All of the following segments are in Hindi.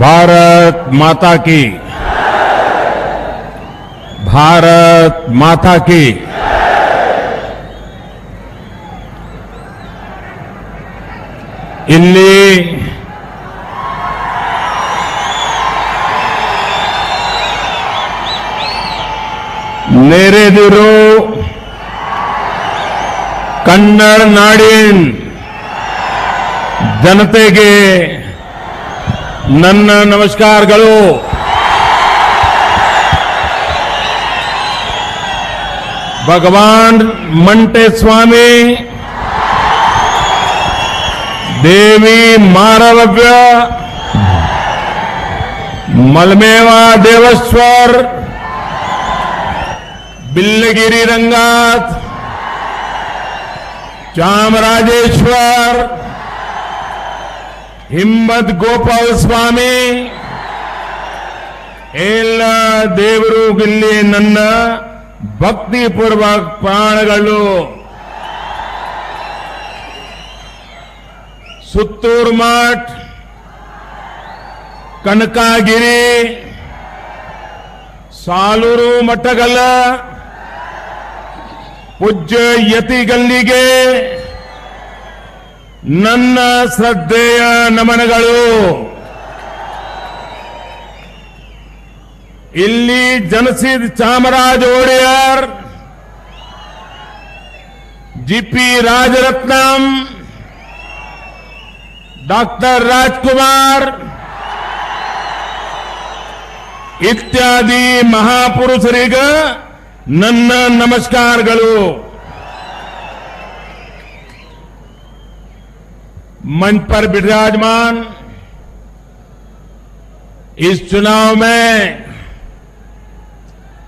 भारत माता की भारत माता की ಇಲ್ಲಿ ನೆರೆದಿರು ಕನ್ನಡ ನಾಡಿನ ಜನತೆಗೆ ನನ್ನ ನಮಸ್ಕಾರಗಳು ಭಗವಾನ್ ಮಂಟೆ ಸ್ವಾಮಿ ದೇವಿ ಮಾರವ್ಯ ಮಲ್ಮೇವಾ ದೇವೇಶ್ವರ್ बिल्लगिरी रंगात ಚಾಮರಾಜೇಶ್ವರ್ ಹಿಮ್ಮತ್ ಗೋಪಾಲ್ ಸ್ವಾಮಿ, ಎಲ್ಲ ದೇವರು ಇಲ್ಲಿ ನನ್ನ ಭಕ್ತಿಪೂರ್ವಕ ಪ್ರಾಣಗಳು. ಸುತ್ತೂರು ಮಠ ಕನಕಗಿರಿ, ಸಾಲೂರು ಮಠಗಲ್ಲ ಪೂಜ್ಯ ಯತಿಗಲ್ಲಿಗೆ ನನ್ನ ಶ್ರದ್ಧೆಯ ನಮನಗಳು. ಇಲ್ಲಿ ಜನಸಿದ್ Chamaraja Wodeyar, G P Rajaratnam, doctor Rajkumar, ಇತ್ಯಾದಿ ಮಹಾಪುರುಷರಿಗ ನನ್ನ ನಮಸ್ಕಾರಗಳು. मंच पर विराजमान इस चुनाव में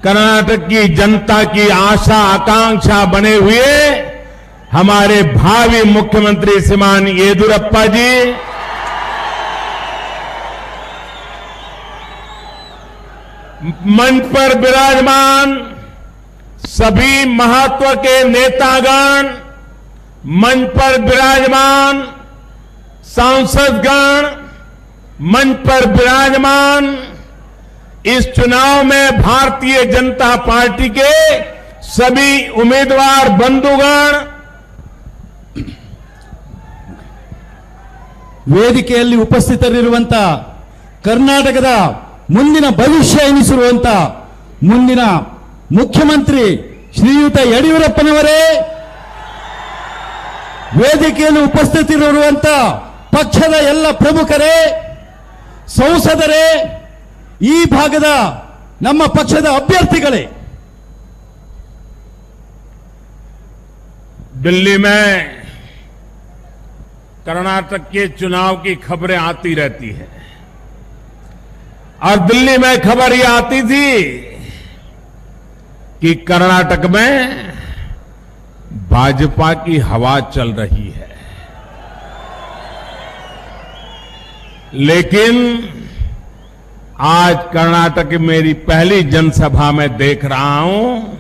कर्नाटक की जनता की आशा आकांक्षा बने हुए हमारे भावी मुख्यमंत्री श्रीमान येदुरप्पा जी। मंच पर विराजमान सभी महत्व के नेतागण मंच पर विराजमान सांसदगण मंच पर विराजमान इस चुनाव में भारतीय जनता पार्टी के सभी उम्मीदवार बंधुगण ವೇದಿಕೆಯಲ್ಲಿ ಉಪಸ್ಥಿತರಿರುವಂತ ಕರ್ನಾಟಕದ ಮುಂದಿನ ಭವಿಷ್ಯ ಎನಿಸಿರುವಂತ ಮುಂದಿನ ಮುಖ್ಯಮಂತ್ರಿ ಶ್ರೀಯುತ ಯಡಿಯೂರಪ್ಪನವರೇ ವೇದಿಕೆಯಲ್ಲಿ ಉಪಸ್ಥಿತರಿರುವಂತ ಪಕ್ಷದ ಎಲ್ಲ ಪ್ರಮುಖರೇ ಸಂಸದರೇ ಈ ಭಾಗದ ನಮ್ಮ ಪಕ್ಷದ ಅಭ್ಯರ್ಥಿಗಳೇ दिल्ली में कर्नाटक के चुनाव की खबरें आती रहती है और दिल्ली में खबर ये आती थी कि कर्नाटक में भाजपा की हवा चल रही है लेकिन आज कर्नाटक की मेरी पहली जनसभा में देख रहा हूँ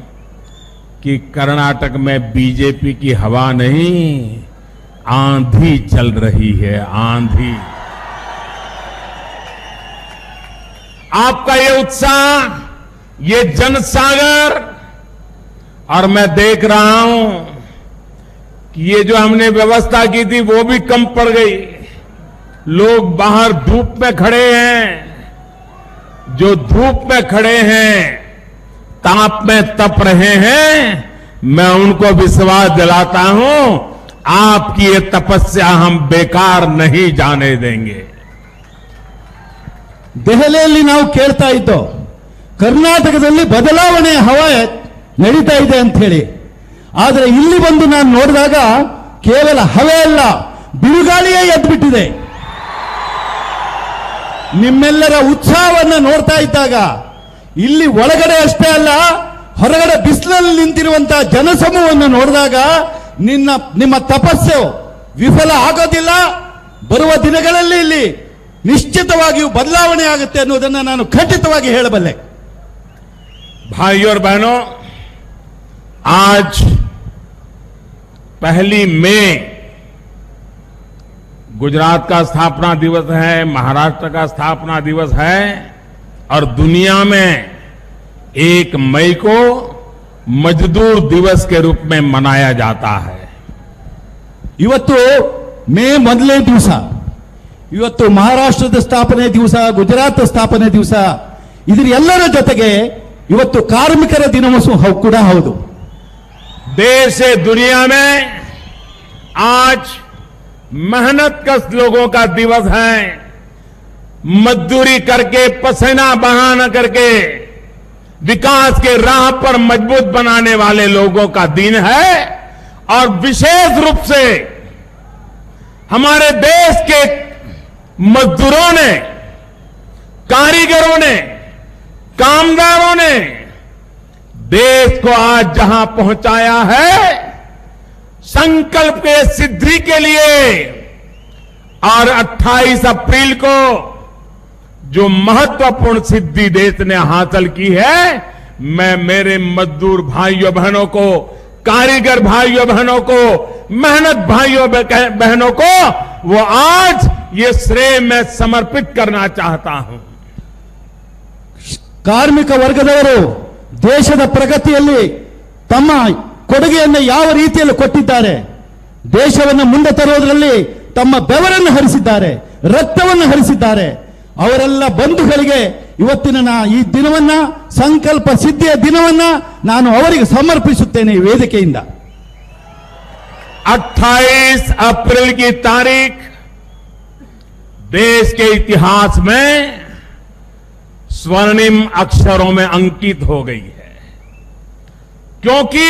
कि कर्नाटक में बीजेपी की हवा नहीं, आंधी चल रही है, आंधी। आपका ये उत्साह, ये जनसागर, और मैं देख रहा हूँ कि ये जो हमने व्यवस्था की थी, वो भी कम पड़ गई। लोग बाहर धूप में खड़े हैं जो धूप में खड़े हैं ताप में तप रहे हैं मैं उनको विश्वास दिलाता हूं आपकी ये तपस्या हम बेकार नहीं जाने देंगे ದೆಹಲಿಯಲ್ಲಿ ನಾವು ಕೇಳ್ತಾ ಇದ್ದೋ ಕರ್ನಾಟಕದಲ್ಲಿ ಬದಲಾವಣೆ ಹವ ನಡೀತಾ ಇದೆ ಅಂತ ಹೇಳಿ ಆದರೆ ಇಲ್ಲಿ ಬಂದು ನಾನು ನೋಡಿದಾಗ ಕೇವಲ ಹವೆ ಅಲ್ಲ ಬಿರುಗಾಳಿಯೇ ಎದ್ಬಿಟ್ಟಿದೆ ನಿಮ್ಮೆಲ್ಲರ ಉತ್ಸಾಹವನ್ನ ನೋಡ್ತಾ ಇದ್ದಾಗ ಇಲ್ಲಿ ಒಳಗಡೆ ಅಷ್ಟೇ ಅಲ್ಲ ಹೊರಗಡೆ ಬಿಸಿಲಲ್ಲಿ ನಿಂತಿರುವಂತಹ ಜನಸಮೂಹವನ್ನು ನೋಡಿದಾಗ ನಿನ್ನ ನಿಮ್ಮ ತಪಸ್ಸು ವಿಫಲ ಆಗೋದಿಲ್ಲ ಬರುವ ದಿನಗಳಲ್ಲಿ ಇಲ್ಲಿ ನಿಶ್ಚಿತವಾಗಿಯೂ ಬದಲಾವಣೆ ಆಗುತ್ತೆ ಅನ್ನೋದನ್ನ ನಾನು ಖಂಡಿತವಾಗಿ ಹೇಳಬಲ್ಲೆ भाइयों और बहनों आज पहली मई गुजरात का स्थापना दिवस है महाराष्ट्र का स्थापना दिवस है और दुनिया में एक मई को मजदूर दिवस के रूप में मनाया जाता है ಇವತ್ತು ಮೇ ಮೊದಲನೇ ದಿವಸ ಇವತ್ತು ಮಹಾರಾಷ್ಟ್ರದ ಸ್ಥಾಪನೆ ದಿವಸ ಗುಜರಾತ್ ಸ್ಥಾಪನೆ ದಿವಸ ಇದ್ರ ಎಲ್ಲರ ಜೊತೆಗೆ ಇವತ್ತು ಕಾರ್ಮಿಕರ ದಿನವೂ ಹೌ- ಕೂಡ ಹೌದು देश से दुनिया में आज मेहनत कश लोगों का दिवस है। मजदूरी करके, पसीना बहाना करके, विकास के राह पर मज़बूत बनाने वाले लोगों का दिन है। और विशेष रूप से हमारे देश के मजदूरों ने, कारीगरों ने कामदारों ने, देश को आज जहाँ पहुँचाया है संकल्प के सिद्धि के लिए और 28 अप्रैल को जो महत्वपूर्ण सिद्धि देश ने हासिल की है मैं मेरे मजदूर भाइयों बहनों को कारीगर भाइयों बहनों को मेहनत भाइयों बह- बहनों को वो आज ये श्रेय मैं समर्पित करना चाहता हूं ಕಾರ್ಮಿಕ ವರ್ಗದವರು ದೇಶದ ಪ್ರಗತಿಯಲ್ಲಿ ತಮ್ಮ ಕೊಡುಗೆಯನ್ನು ಯಾವ ರೀತಿಯಲ್ಲಿ ಕೊಟ್ಟಿದ್ದಾರೆ ದೇಶವನ್ನು ಮುಂದೆ ತರುವುದರಲ್ಲಿ ತಮ್ಮ ಬೆವರನ್ನು ಹರಿಸಿದ್ದಾರೆ ರಕ್ತವನ್ನು ಹರಿಸಿದ್ದಾರೆ ಅವರೆಲ್ಲ ಬಂಧುಗಳಿಗೆ ಇವತ್ತಿನ ನಾ- ಈ ದಿನವನ್ನ ಸಂಕಲ್ಪ ಸಿದ್ಧಿಯ ದಿನವನ್ನ ನಾನು ಅವರಿಗೆ ಸಮರ್ಪಿಸುತ್ತೇನೆ ಈ ವೇದಿಕೆಯಿಂದ 28 अप्रैल की तारीख देश के इतिहास में स्वर्णिम अक्षरों में अंकित हो गई है क्योंकि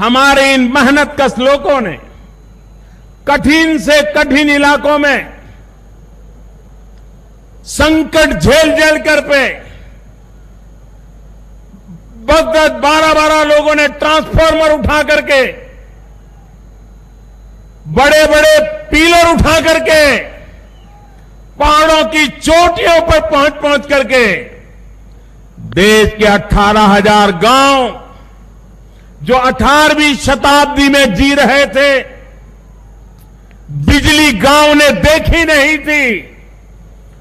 हमारे इन मेहनत कश लोगों ने कठिन से कठिन इलाकों में संकट झेल झेल कर पे दस दस बारह बारह लोगों ने ट्रांसफार्मर उठा करके बड़े बड़े पीलर उठा करके पहाड़ों की चोटियों पर पहुँच पहुँच करके देश के 18,000 गाँव जो 18वीं शताब्दी में जी रहे थे बिजली गांव ने देखी नहीं थी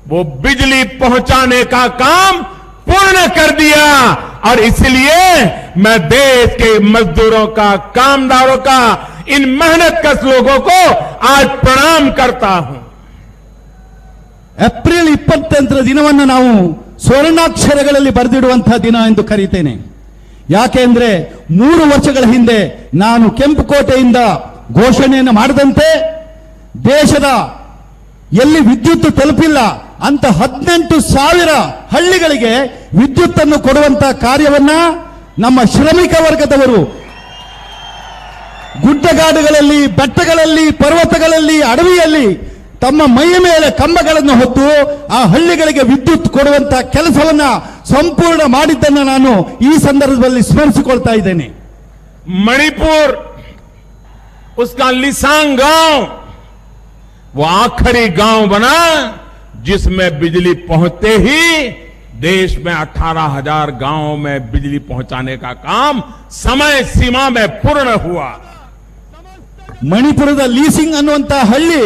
वो बिजली पहुंचाने का काम पूर्ण कर दिया और इसलिए मैं देश के मजदूरों का कामदारों का इन मेहनत कश लोगों को आज प्रणाम करता हूं ಏಪ್ರಿಲ್ ಇಪ್ಪತ್ತೆಂಟರ ದಿನವನ್ನು ನಾವು ಸ್ವರ್ಣಾಕ್ಷರಗಳಲ್ಲಿ ಬರೆದಿಡುವಂತಹ ದಿನ ಎಂದು ಕರೀತೇನೆ ಯಾಕೆ ಅಂದ್ರೆ ಮೂರು ವರ್ಷಗಳ ಹಿಂದೆ ನಾನು ಕೆಂಪುಕೋಟೆಯಿಂದ ಘೋಷಣೆಯನ್ನು ಮಾಡದಂತೆ ದೇಶದ ಎಲ್ಲಿ ವಿದ್ಯುತ್ ತಲುಪಿಲ್ಲ, ಅಂತ ಹದಿನೆಂಟು ಸಾವಿರ ಹಳ್ಳಿಗಳಿಗೆ ವಿದ್ಯುತ್ ಅನ್ನು ಕೊಡುವಂತ ಕಾರ್ಯವನ್ನ ನಮ್ಮ ಶ್ರಮಿಕ ವರ್ಗದವರು ಗುಡ್ಡಗಾಡುಗಳಲ್ಲಿ, ಬೆಟ್ಟಗಳಲ್ಲಿ, ಪರ್ವತಗಳಲ್ಲಿ, ಅಡವಿಯಲ್ಲಿ ತಮ್ಮ ಮೈಯ ಮೇಲೆ ಕಂಬಗಳನ್ನು ಹೊತ್ತು ಆ ಹಳ್ಳಿಗಳಿಗೆ ವಿದ್ಯುತ್ ಕೊಡುವಂತ ಕೆಲಸವನ್ನ ಸಂಪೂರ್ಣ ಮಾಡಿದ್ದನ್ನು ನಾನು ಈ ಸಂದರ್ಭದಲ್ಲಿ ಸ್ಮರಿಸಿಕೊಳ್ತಾ ಇದ್ದೇನೆ मणिपुर उसका लिसांग गांव वो आखिरी गांव बना जिसमें बिजली पहुंचते ही देश में 18,000 गांवों में बिजली पहुंचाने का काम समय सीमा में पूर्ण हुआ ಮಣಿಪುರದ ಲೀಸಿಂಗ್ ಅನ್ನುವಂತ ಹಳ್ಳಿ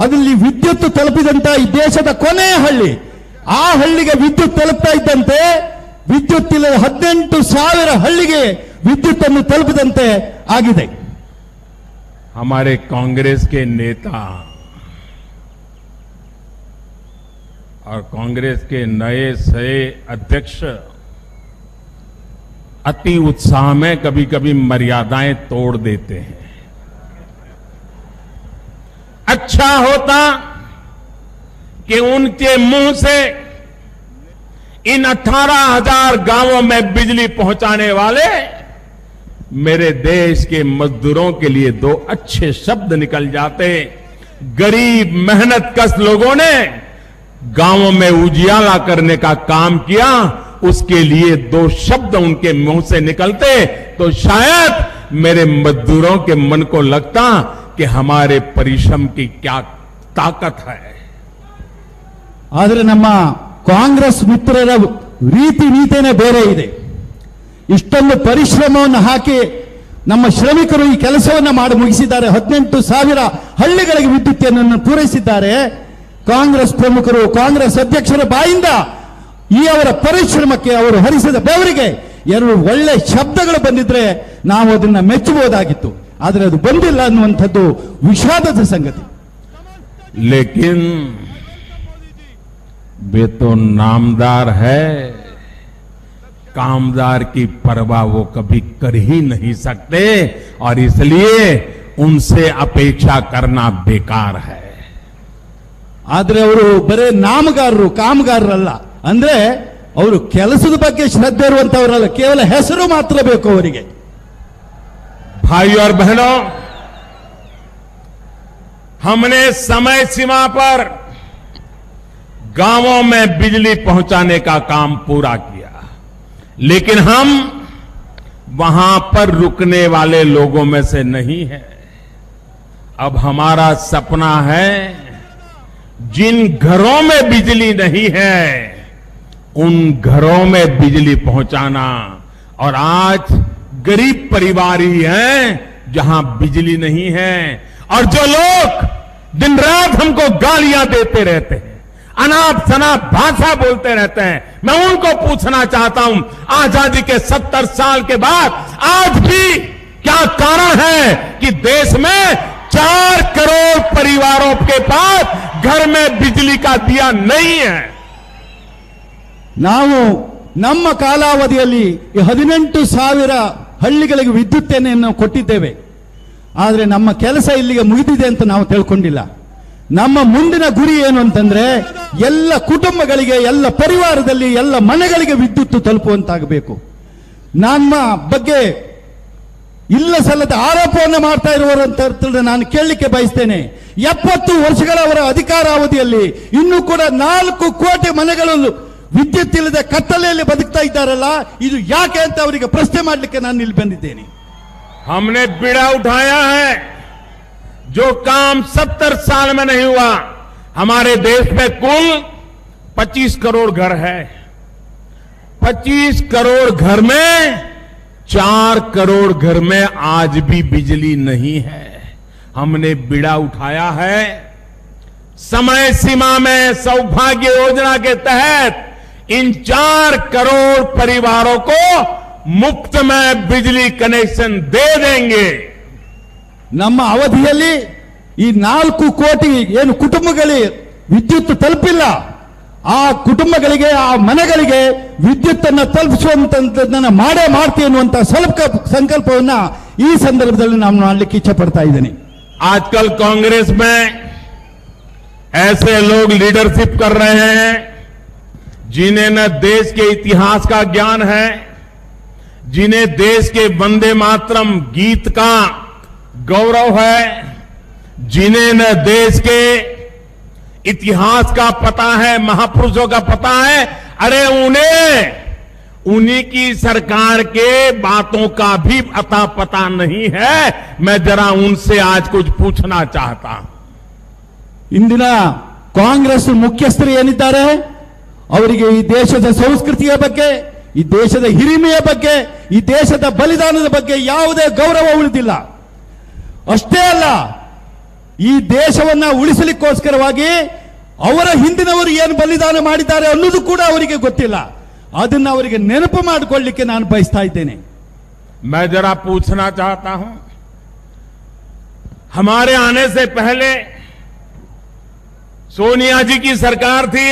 ಅದರಲ್ಲಿ ವಿದ್ಯುತ್ ತಲುಪಿದಂತ ಈ ದೇಶದ ಕೊನೆಯ ಹಳ್ಳಿ ಆ ಹಳ್ಳಿಗೆ ವಿದ್ಯುತ್ ತಲುಪ್ತಾ ಇದ್ದಂತೆ ವಿದ್ಯುತ್ ಇಲ್ಲದ ಹದಿನೆಂಟು ಸಾವಿರ ಹಳ್ಳಿಗೆ ವಿದ್ಯುತ್ ಅನ್ನು ತಲುಪಿದಂತೆ ಆಗಿದೆ हमारे कांग्रेस के नेता और कांग्रेस के नए से अध्यक्ष अति उत्साह में कभी कभी मर्यादाएं तोड़ देते हैं अच्छा होता कि उनके मुँह से इन 18,000 गाँवों में बिजली पहुँचाने वाले मेरे देश के मजदूरों के लिए दो अच्छे शब्द निकल जाते। गरीब मेहनत कश लोगों ने गाँवों में उजियाला करने का काम किया उसके लिए दो शब्द उनके मुँह से निकलते। तो शायद मेरे मजदूरों के मन को लगता कि हमारे परिश्रम की क्या ताकत है ಆದರೆ ನಮ್ಮ ಕಾಂಗ್ರೆಸ್ ಮಿತ್ರರ ರೀತಿ ನೀತಿನೇ ಬೇರೆ ಇದೆ ಇಷ್ಟೊಂದು ಪರಿಶ್ರಮವನ್ನು ಹಾಕಿ ನಮ್ಮ ಶ್ರಮಿಕರು ಈ ಕೆಲಸವನ್ನ ಮಾಡಿ ಮುಗಿಸಿದ್ದಾರೆ ಹದಿನೆಂಟು ಸಾವಿರ ಹಳ್ಳಿಗಳಿಗೆ ವಿದ್ಯುತ್ತನ್ನು ಪೂರೈಸಿದ್ದಾರೆ ಕಾಂಗ್ರೆಸ್ ಪ್ರಮುಖರು ಕಾಂಗ್ರೆಸ್ ಅಧ್ಯಕ್ಷರ ಬಾಯಿಂದ ಈ ಅವರ ಪರಿಶ್ರಮಕ್ಕೆ ಅವರು ಹರಿಸಿದ ಬೆವರಿಗೆ ಎರಡು ಒಳ್ಳೆ ಶಬ್ದಗಳು ಬಂದಿದ್ರೆ ನಾವು ಅದನ್ನ ಮೆಚ್ಚಬಹುದಾಗಿತ್ತು ಆದರೆ ಅದು ಬಂದಿಲ್ಲ ಅನ್ನುವಂಥದ್ದು ವಿಷಾದದ ಸಂಗತಿ लेकिन वे तो नामदार है कामदार की परवाह वो कभी कर ही नहीं सकते और इसलिए उनसे अपेक्षा करना बेकार है ಆದ್ರೆ ಅವರು ಬರೇ ನಾಮಗಾರರು ಕಾಮಗಾರರಲ್ಲ ಅಂದ್ರೆ ಅವರು ಕೆಲಸದ ಬಗ್ಗೆ ಶ್ರದ್ಧೆ ಇರುವಂತವರಲ್ಲ ಕೇವಲ ಹೆಸರು ಮಾತ್ರ ಬೇಕು ಅವರಿಗೆ भाई और बहनों, हमने समय सीमा पर गाँवों में बिजली पहुँचाने का काम पूरा किया। लेकिन हम वहाँ पर रुकने वाले लोगों में से नहीं है। अब हमारा सपना है, जिन घरों में बिजली नहीं है, उन घरों में बिजली पहुंचाना। और आज गरीब परिवार ही हैं जहां बिजली नहीं है और जो लोग दिन रात हमको गालियां देते रहते हैं अनाप शनाप भाषा बोलते रहते हैं मैं उनको पूछना चाहता हूं आजादी के सत्तर साल के बाद आज भी क्या कारण है कि देश में चार करोड़ परिवारों के पास घर में बिजली का दिया नहीं है ನಾವು ನಮ್ಮ ಕಾಲಾವಧಿಯಲ್ಲಿ ಈ ಹದಿನೆಂಟು ಸಾವಿರ ಹಳ್ಳಿಗಳಿಗೆ ವಿದ್ಯುತ್ತನ್ನು ಕೊಟ್ಟಿದ್ದೇವೆ. ಆದರೆ ನಮ್ಮ ಕೆಲಸ ಇಲ್ಲಿಗೆ ಮುಗಿದಿದೆ ಅಂತ ನಾವು ತಿಳ್ಕೊಂಡಿಲ್ಲ. ನಮ್ಮ ಮುಂದಿನ ಗುರಿ ಏನು ಅಂತಂದ್ರೆ ಎಲ್ಲ ಕುಟುಂಬಗಳಿಗೆ, ಎಲ್ಲ ಪರಿವಾರದಲ್ಲಿ, ಎಲ್ಲ ಮನೆಗಳಿಗೆ ವಿದ್ಯುತ್ ತಲುಪುವಂತಾಗಬೇಕು. ನಮ್ಮ ಬಗ್ಗೆ ಇಲ್ಲ ಸಲ್ಲದ ಆರೋಪವನ್ನು ಮಾಡ್ತಾ ಇರುವವರು ಅಂತ ನಾನು ಕೇಳಲಿಕ್ಕೆ ಬಯಸ್ತೇನೆ. ಎಪ್ಪತ್ತು ವರ್ಷಗಳ ಅವರ ಅಧಿಕಾರಾವಧಿಯಲ್ಲಿ ಇನ್ನೂ ಕೂಡ ನಾಲ್ಕು ಕೋಟಿ ಮನೆಗಳು ವಿದ್ಯುತ್ ಇಲ್ಲದೆ ಕತ್ತಲೆಯಲ್ಲಿ ಬದುಕ್ತಾ ಇದ್ದಾರಲ್ಲ ಇದು ಯಾಕೆ ಅಂತ ಅವರಿಗೆ ಪ್ರಶ್ನೆ ಮಾಡಲಿಕ್ಕೆ ನಾನು ಇಲ್ಲಿ ಬಂದಿದ್ದೇನೆ हमने बीड़ा उठाया है जो काम सत्तर साल में नहीं हुआ हमारे देश में कुल 25 करोड़ घर है 25 करोड़ घर में चार करोड़ घर में आज भी बिजली नहीं है हमने बीड़ा उठाया है समय सीमा में सौभाग्य योजना के तहत इन चार करोड़ परिवारों को मुफ्त में बिजली कनेक्शन दे देंगे ನಮ್ಮ ಅವಧಿಯಲ್ಲಿ ಈ ನಾಲ್ಕು ಕೋಟಿ ಏನು ಕುಟುಂಬಗಳಿಗೆ ವಿದ್ಯುತ್ ತಲುಪಿಲ್ಲ ಆ ಕುಟುಂಬಗಳಿಗೆ ಆ ಮನೆಗಳಿಗೆ ವಿದ್ಯುತ್ ಅನ್ನ ತಲುಪಿಸುವಂತದ್ದನ್ನ ಮಾಡೇ ಮಾಡ್ತೀವಿ ಅನ್ನುವಂತ ಸ್ವಲ್ಪ ಸಂಕಲ್ಪವನ್ನ ಈ ಸಂದರ್ಭದಲ್ಲಿ ನಾನು ಮಾಡಲಿಕ್ಕೆ ಇಚ್ಛೆ ಪಡ್ತಾ ಇದ್ದೇನೆ आजकल कांग्रेस में ऐसे लोग लीडरशिप कर रहे हैं जिन्हें न देश के इतिहास का ज्ञान है जिन्हें देश के वंदे मातरम गीत का गौरव है जिन्हें न देश के इतिहास का पता है महापुरुषों का पता है अरे उन्हें उन्हीं की सरकार के बातों का भी अता पता नहीं है मैं जरा उनसे आज कुछ पूछना चाहता हूं ಇಂದಿನ ಕಾಂಗ್ರೆಸ್ ಮುಖ್ಯಸ್ಥರು ಏನಿದ್ದಾರೆ ಅವರಿಗೆ ಈ ದೇಶದ ಸಂಸ್ಕೃತಿಯ ಬಗ್ಗೆ ಈ ದೇಶದ ಹಿರಿಮೆಯ ಬಗ್ಗೆ ಈ ದೇಶದ ಬಲಿದಾನದ ಬಗ್ಗೆ ಯಾವುದೇ ಗೌರವ ಉಳಿದಿಲ್ಲ ಅಷ್ಟೇ ಅಲ್ಲ ಈ ದೇಶವನ್ನ ಉಳಿಸಲಿಕ್ಕೋಸ್ಕರವಾಗಿ ಅವರ ಹಿಂದಿನವರು ಏನು ಬಲಿದಾನ ಮಾಡಿದ್ದಾರೆ ಅನ್ನೋದು ಕೂಡ ಅವರಿಗೆ ಗೊತ್ತಿಲ್ಲ ಅದನ್ನ ಅವರಿಗೆ ನೆನಪು ಮಾಡಿಕೊಳ್ಳಿಕ್ಕೆ ನಾನು ಬಯಸ್ತಾ ಇದ್ದೇನೆ मैं जरा पूछना चाहता हूं हमारे आने से पहले सोनिया जी की सरकार थी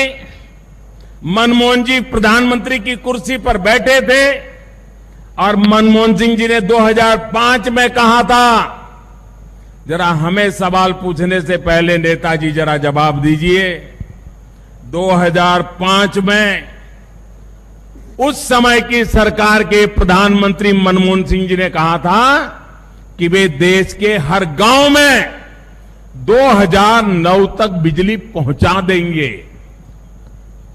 मनमोहन जी प्रधानमंत्री की कुर्सी पर बैठे थे और मनमोहन सिंह जी ने 2005 में कहा था, जरा हमें सवाल पूछने से पहले नेताजी जरा जवाब दीजिए। 2005 में उस समय की सरकार के प्रधानमंत्री मनमोहन सिंह जी ने कहा था कि वे देश के हर गाँव में 2009 तक बिजली पहुँचा देंगे।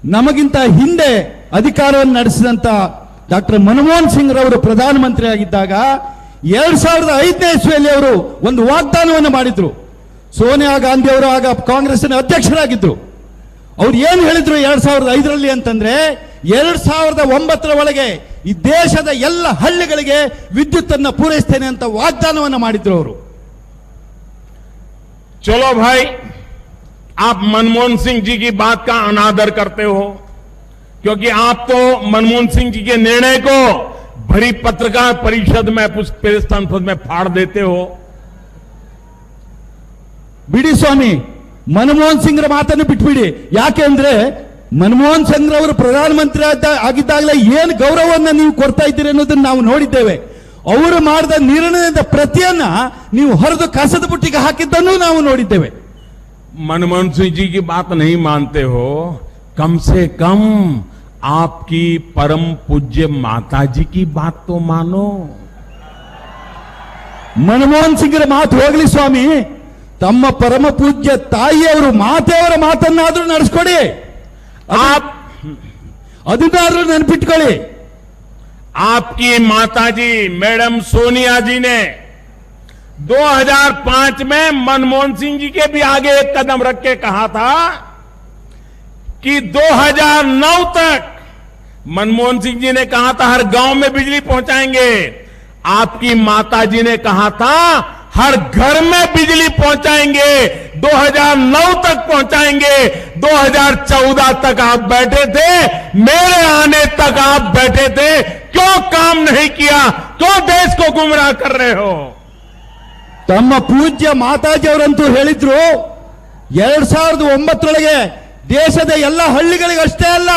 ನಮಗಿಂತ ಹಿಂದೆ ಅಧಿಕಾರವನ್ನು ನಡೆಸಿದಂತ ಡಾಕ್ಟರ್ ಮನಮೋಹನ್ ಸಿಂಗ್ ರವರು ಪ್ರಧಾನಮಂತ್ರಿ ಆಗಿದ್ದಾಗ ಎರಡ್ ಸಾವಿರದ ಐದನೇ ಇಸ್ವಿಯಲ್ಲಿ ಅವರು ಒಂದು ವಾಗ್ದಾನವನ್ನು ಮಾಡಿದ್ರು. ಸೋನಿಯಾ ಗಾಂಧಿ ಅವರು ಆಗ ಕಾಂಗ್ರೆಸ್ನ ಅಧ್ಯಕ್ಷರಾಗಿದ್ದರು ಅವ್ರು ಏನು ಹೇಳಿದ್ರು ಎರಡ್ ಸಾವಿರದ ಐದರಲ್ಲಿ ಅಂತಂದ್ರೆ, ಎರಡ್ ಸಾವಿರದ ಒಂಬತ್ತರ ಒಳಗೆ ಈ ದೇಶದ ಎಲ್ಲ ಹಳ್ಳಿಗಳಿಗೆ ವಿದ್ಯುತ್ ಅನ್ನ ಪೂರೈಸ್ತೇನೆ ಅಂತ ವಾಗ್ದಾನವನ್ನು ಮಾಡಿದ್ರು ಅವರು. ಚಲೋ ಭಾಯ್. आप मनमोहन सिंह जी की बात का अनादर करते हो क्योंकि आप तो मनमोहन सिंह जी के निर्णय को भरी पत्रकार परिषद में पुष्प प्रेस संसद में फाड़ देते हो ಬಿಡಿ ಸ್ವಾಮಿ ಮನಮೋಹನ್ ಸಿಂಗ್ರ ಮಾತನ್ನು ಬಿಟ್ಬಿಡಿ ಯಾಕೆ ಅಂದ್ರೆ ಮನಮೋಹನ್ ಸಿಂಗ್ ಅವರು ಪ್ರಧಾನಮಂತ್ರಿ ಆದ- ಆಗಿದ್ದಾಗಲೇ ಏನು ಗೌರವವನ್ನ ನೀವು ಕೊಡ್ತಾ ಇದ್ದೀರಿ ಅನ್ನೋದನ್ನ ನಾವು ನೋಡಿದ್ದೇವೆ ಅವರು ಮಾಡಿದ ನಿರ್ಣಯದ ಪ್ರತಿಯನ್ನ ನೀವು ಹೊರದು ಕಸದ ಬುಟ್ಟಿಗೆ ಹಾಕಿದ್ದನ್ನು ನಾವು ನೋಡಿದ್ದೇವೆ मनमोहन सिंह जी की बात नहीं मानते हो कम से कम आपकी परम पूज्य माता जी की बात तो मानो ಮನಮೋಹನ್ ಸಿಂಗ್ರ ಮಾತು ಹೋಗ್ಲಿ ಸ್ವಾಮಿ ತಮ್ಮ ಪರಮ ಪೂಜ್ಯ ತಾಯಿಯವರು ಮಾತೆಯವರ ಮಾತನ್ನಾದ್ರೂ ನಡೆಸ್ಕೊಡಿ आप ಅದನ್ನಾದ್ರೂ ನೆನಪಿಟ್ಕೊಳ್ಳಿ आपकी माताजी मैडम सोनिया जी ने 2005 में मनमोहन सिंह जी के भी आगे एक कदम रख के कहा था कि 2009 तक मनमोहन सिंह जी ने कहा था, हर गाँव में बिजली पहुंचाएँगे। आपकी माताजी ने कहा था, हर घर में बिजली पहुंचाएँगे 2009 तक पहुंचाएँगे 2014 तक आप बैठे थे, मेरे आने तक आप बैठे थे, क्यों काम नहीं किया, क्यों देश को गुमराह कर रहे हो? ತಮ್ಮ ಪೂಜ್ಯ ಮಾತಾಜಿಯವರಂತೂ ಹೇಳಿದ್ರು ಎರಡ್ ಸಾವಿರದ ಒಂಬತ್ತರೊಳಗೆ ದೇಶದ ಎಲ್ಲ ಹಳ್ಳಿಗಳಿಗೆ ಅಷ್ಟೇ ಅಲ್ಲ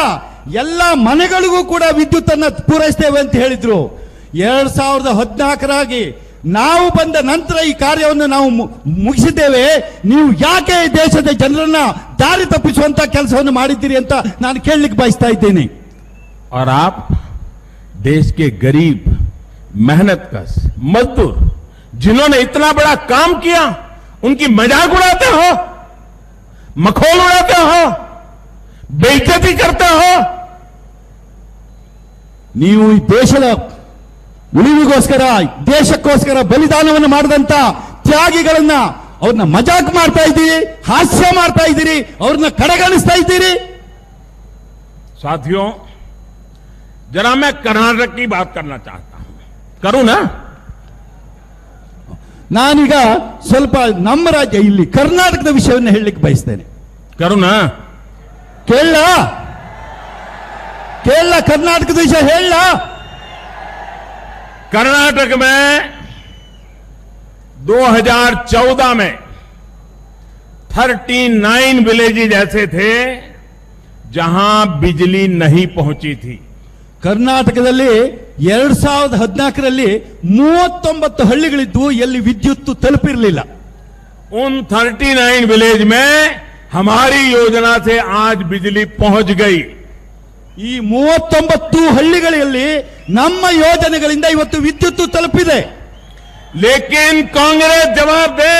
ಎಲ್ಲ ಮನೆಗಳಿಗೂ ಕೂಡ ವಿದ್ಯುತ್ ಅನ್ನ ಪೂರೈಸ್ತೇವೆ ಅಂತ ಹೇಳಿದ್ರು ಎರಡ್ ಸಾವಿರದ ಹದಿನಾಲ್ಕರಾಗಿ ನಾವು ಬಂದ ನಂತರ ಈ ಕಾರ್ಯವನ್ನು ನಾವು ಮು- ಮುಗಿಸಿದ್ದೇವೆ ನೀವು ಯಾಕೆ ಈ ದೇಶದ ಜನರನ್ನ ದಾರಿ ತಪ್ಪಿಸುವಂತ ಕೆಲಸವನ್ನು ಮಾಡಿದ್ದೀರಿ ಅಂತ ನಾನು ಕೇಳಲಿಕ್ಕೆ ಬಯಸ್ತಾ ಇದ್ದೇನೆ और आप देश के गरीब मेहनत कश मजदूर जिन्होंने इतना बड़ा काम किया उनकी मजाक उड़ाते हो मखौल उड़ाते हो बेइज्जती करते हो ನೀವು ಈ ದೇಶದ ಉಳಿವಿಗೋಸ್ಕರ ದೇಶಕ್ಕೋಸ್ಕರ ಬಲಿದಾನವನ್ನು ಮಾಡಿದಂತ ತ್ಯಾಗಿಗಳನ್ನ ಅವ್ರನ್ನ ಮಜಾಕ್ ಮಾಡ್ತಾ ಇದ್ದೀರಿ ಹಾಸ್ಯ ಮಾಡ್ತಾ ಇದ್ದೀರಿ ಅವ್ರನ್ನ ಕಡೆಗಣಿಸ್ತಾ ಇದ್ದೀರಿ साथियों जरा मैं कर्नाटक की बात करना चाहता हूं करूं ना ನಾನೀಗ ಸ್ವಲ್ಪ ನಮ್ಮ ರಾಜ್ಯ ಇಲ್ಲಿ ಕರ್ನಾಟಕದ ವಿಷಯವನ್ನು ಹೇಳಲಿಕ್ಕೆ ಬಯಸ್ತೇನೆ करूं ना ಕೇಳ ಕೇಳ ಕರ್ನಾಟಕದ ವಿಷಯ ಹೇಳ कर्नाटक में 2014 में 39 विलेजेज ऐसे थे जहां बिजली नहीं पहुंची थी ಕರ್ನಾಟಕದಲ್ಲಿ ಎರಡ್ ಸಾವಿರದ ಹದಿನಾಲ್ಕರಲ್ಲಿ ಮೂವತ್ತೊಂಬತ್ತು ಹಳ್ಳಿಗಳಿದ್ವು ಎಲ್ಲಿ ವಿದ್ಯುತ್ ತಲುಪಿರಲಿಲ್ಲ उन 39 विलेज में हमारी योजना से आज बिजली पहुंच गई ಈ ಮೂವತ್ತೊಂಬತ್ತು ಹಳ್ಳಿಗಳಲ್ಲಿ ನಮ್ಮ ಯೋಜನೆಗಳಿಂದ ಇವತ್ತು ವಿದ್ಯುತ್ ತಲುಪಿದೆ लेकिन कांग्रेस जवाब दे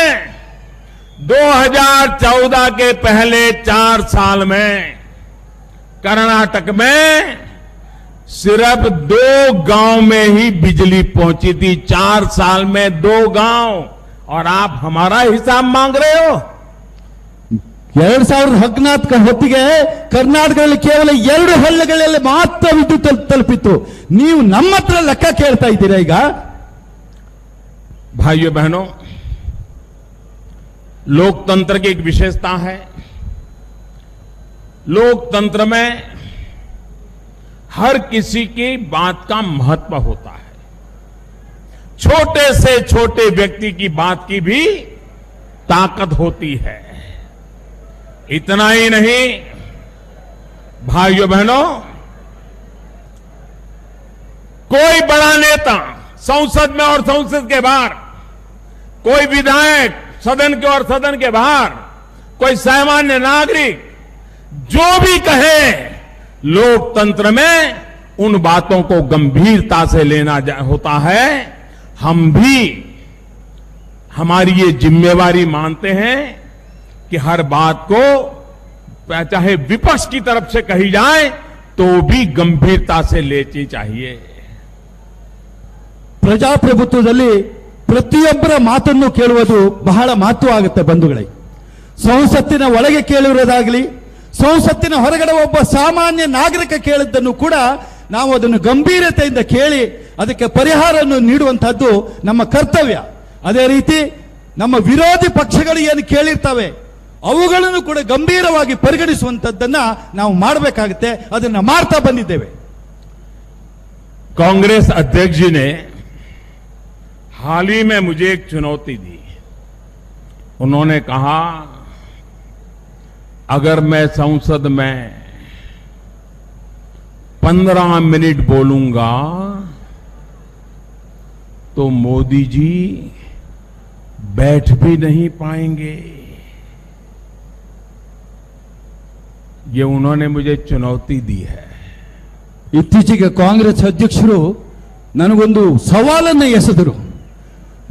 2014 के पहले चार साल में कर्नाटक में सिर्फ दो गांव में ही बिजली पहुंची थी चार साल में दो गांव और आप हमारा हिसाब मांग रहे हो ಎರಡ್ ಸಾವಿರದ ಹದಿನಾಲ್ಕ ಹೊತ್ತಿಗೆ ಕರ್ನಾಟಕದಲ್ಲಿ ಕೇವಲ ಎರಡು ಹಳ್ಳಿಗಳಲ್ಲಿ ಮಾತ್ರ ವಿದ್ಯುತ್ ತಲ್- ತಲುಪಿತ್ತು ನೀವು ನಮ್ಮ ಹತ್ರ ಲೆಕ್ಕ ಕೇಳ್ತಾ ಇದ್ದೀರಾ ಈಗ भाइयों बहनों लोकतंत्र की एक विशेषता है लोकतंत्र में हर किसी की बात का महत्व होता है। छोटे से छोटे व्यक्ति की बात की भी ताकत होती है। इतना ही नहीं, भाइयों बहनों, कोई बड़ा नेता संसद में और संसद के बाहर, कोई विधायक सदन के और सदन के बाहर, कोई सामान्य नागरिक, जो भी कहे लोकतंत्र में उन बातों को गंभीरता से लेना जा- होता है हम भी हमारी ये जिम्मेवारी मानते हैं कि हर बात को चाहे विपक्ष की तरफ से कही जाए तो भी गंभीरता से लेनी चाहिए ಪ್ರಜಾಪ್ರಭುತ್ವದಲ್ಲಿ ಪ್ರತಿಯೊಬ್ಬರ ಮಾತನ್ನು ಕೇಳುವುದು ಬಹಳ ಮಹತ್ವ ಆಗುತ್ತೆ ಬಂಧುಗಳೇ ಸಂಸತ್ತಿನ ಒಳಗೆ ಕೇಳಿರೋದಾಗ್ಲಿ ಸಂಸತ್ತಿನ ಹೊರಗಡೆ ಒಬ್ಬ ಸಾಮಾನ್ಯ ನಾಗರಿಕ ಕೇಳಿದ್ದನ್ನು ಕೂಡ ನಾವು ಅದನ್ನು ಗಂಭೀರತೆಯಿಂದ ಕೇಳಿ ಅದಕ್ಕೆ ಪರಿಹಾರವನ್ನು ನೀಡುವಂತಹದ್ದು ನಮ್ಮ ಕರ್ತವ್ಯ ಅದೇ ರೀತಿ ನಮ್ಮ ವಿರೋಧಿ ಪಕ್ಷಗಳು ಏನು ಕೇಳಿರ್ತವೆ ಅವುಗಳನ್ನು ಕೂಡ ಗಂಭೀರವಾಗಿ ಪರಿಗಣಿಸುವಂತದ್ದನ್ನ ನಾವು ಮಾಡಬೇಕಾಗುತ್ತೆ ಅದನ್ನ ಮಾಡ್ತಾ ಬಂದಿದ್ದೇವೆ कांग्रेस अध्यक्ष जी ने हाल ही में मुझे एक चुनौती दी उन्होंने कहा अगर मैं संसद में पंद्रह मिनट बोलूंगा तो मोदी जी बैठ भी नहीं पाएंगे ये उन्होंने मुझे चुनौती दी है ಇತ್ತೀಚೆಗೆ ಕಾಂಗ್ರೆಸ್ ಅಧ್ಯಕ್ಷರು ನನಗೊಂದು ಸವಾಲನ್ನ ಎಸೆದರು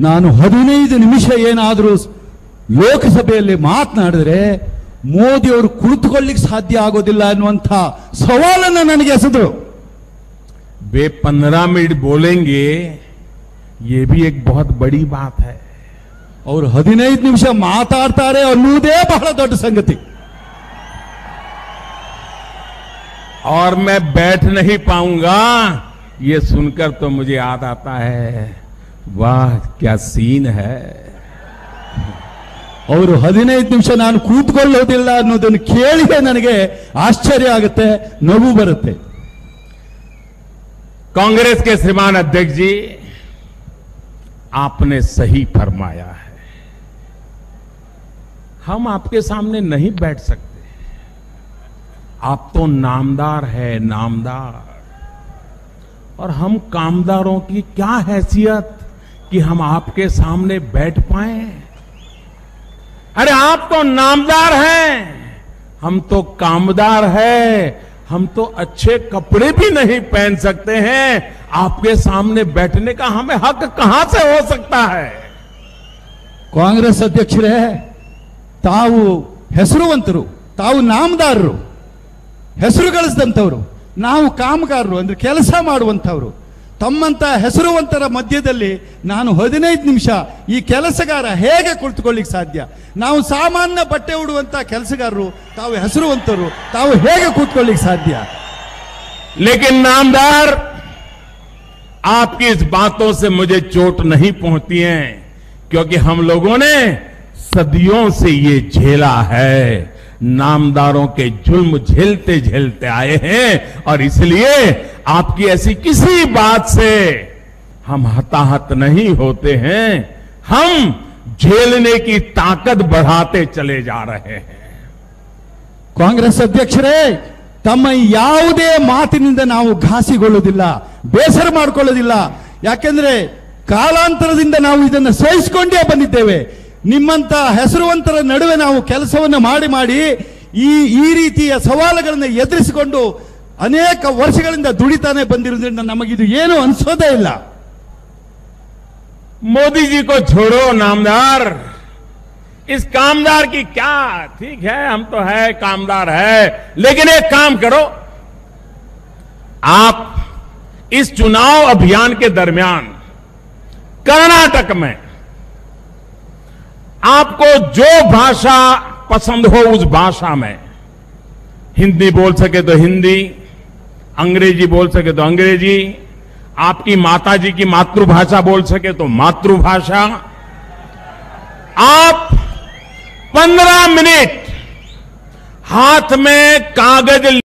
ನಾನು ಹದಿನೈದು ನಿಮಿಷ ಏನಾದರೂ ಲೋಕಸಭೆಯಲ್ಲಿ ಮಾತನಾಡಿದ್ರೆ ಮೋದಿ ಅವರು ಕುಳಿತುಕೊಳ್ಳಿಕ್ಕೆ ಸಾಧ್ಯ ಆಗೋದಿಲ್ಲ ಅನ್ನುವಂಥ ಸವಾಲನ್ನ ನನಗೆ ಎಸೆದರು वे पंद्रह मिनट बोलेंगे ये भी एक बहुत बड़ी बात है ಅವರು ಹದಿನೈದು ನಿಮಿಷ ಮಾತಾಡ್ತಾರೆ ಅನ್ನುವುದೇ ಬಹಳ ದೊಡ್ಡ ಸಂಗತಿ और मैं बैठ नहीं पाऊंगा ये सुनकर तो मुझे याद आता है वाह क्या सीन है ಅವರು ಹದಿನೈದು ನಿಮಿಷ ನಾನು ಕೂತ್ಕೊಳ್ಳೋದಿಲ್ಲ ಅನ್ನೋದನ್ನು ಕೇಳಿಯೇ ನನಗೆ ಆಶ್ಚರ್ಯ ಆಗುತ್ತೆ ನಗು ಬರುತ್ತೆ कांग्रेस के श्रीमान अध्यक्ष जी आपने सही फरमाया है हम आपके सामने नहीं बैठ सकते आप तो नामदार है नामदार और हम कामदारों की क्या हैसियत कि हम आपके सामने बैठ पाए अरे आप तो नामदार हैं हम तो कामदार है हम तो अच्छे कपड़े भी नहीं पहन सकते हैं आपके सामने बैठने का हमें हक कहां से हो सकता है ಕಾಂಗ್ರೆಸ್ ಅಧ್ಯಕ್ಷರೇ ತಾವು ಹೆಸರುವಂತರು ತಾವು ನಾಮದಾರರು ಹೆಸರು ಗಳಿಸಿದಂಥವ್ರು ನಾವು ಕಾಮಗಾರರು ಅಂದ್ರೆ ಕೆಲಸ ಮಾಡುವಂಥವ್ರು ತಮ್ಮಂತ ಹೆಸರುವಂತರ ಮಧ್ಯದಲ್ಲಿ ನಾನು ಹದಿನೈದು ನಿಮಿಷ ಈ ಕೆಲಸಗಾರ ಹೇಗೆ ಕುಳಿತುಕೊಳ್ಳಿಕ್ಕೆ ಸಾಧ್ಯ ನಾವು ಸಾಮಾನ್ಯ ಬಟ್ಟೆ ಉಡುವಂತ ಕೆಲಸಗಾರರು ತಾವು ಹೆಸರುವಂತರು ತಾವು ಹೇಗೆ ಕೂತ್ಕೊಳ್ಳಿಕ್ಕೆ ಸಾಧ್ಯ लेकिन नामदार आपकी इस बातों से मुझे चोट नहीं पहुंचती है क्योंकि हम लोगों ने सदियों से ये झेला है नामदारों के जुल्म झेलते झेलते आए हैं और इसलिए आपकी ऐसी किसी बात से हम हताहत नहीं होते हैं हम झेलने की ताकत बढ़ाते चले जा रहे हैं ಕಾಂಗ್ರೆಸ್ ಅಧ್ಯಕ್ಷರೇ ತಮ್ಮ ಯಾವುದೇ ಮಾತಿನಿಂದ ನಾವು ಘಾಸಿಗೊಳ್ಳುವುದಿಲ್ಲ ಬೇಸರ ಮಾಡಿಕೊಳ್ಳೋದಿಲ್ಲ ಯಾಕೆಂದ್ರೆ ಕಾಲಾಂತರದಿಂದ ನಾವು ಇದನ್ನು ಸಹಿಸಿಕೊಂಡೇ ಬಂದಿದ್ದೇವೆ ನಿಮ್ಮಂತ ಹೆಸರುವಂತರ ನಡುವೆ ನಾವು ಕೆಲಸವನ್ನು ಮಾಡಿ ಮಾಡಿ ಈ ಈ ರೀತಿಯ ಸವಾಲುಗಳನ್ನು ಎದುರಿಸಿಕೊಂಡು ಅನೇಕ ವರ್ಷಗಳಿಂದ ದುಡಿತಾನೆ ಬಂದಿರೋದ್ರಿಂದ ನಮಗಿದು ಏನು ಅನಿಸೋದೇ ಇಲ್ಲ मोदी जी को छोड़ो नामदार इस कामदार की क्या ठीक है हम तो है कामदार है लेकिन एक काम करो आप इस चुनाव अभियान के दरमियान कर्नाटक में आपको जो भाषा पसंद हो उस भाषा में। हिंदी बोल सके तो हिंदी, अंग्रेज़ी बोल सके तो अंग्रेज़ी, आपकी माता जी की मातृभाषा बोल सके तो मातृभाषा। आप पंद्रह मिनट हाथ में कागज़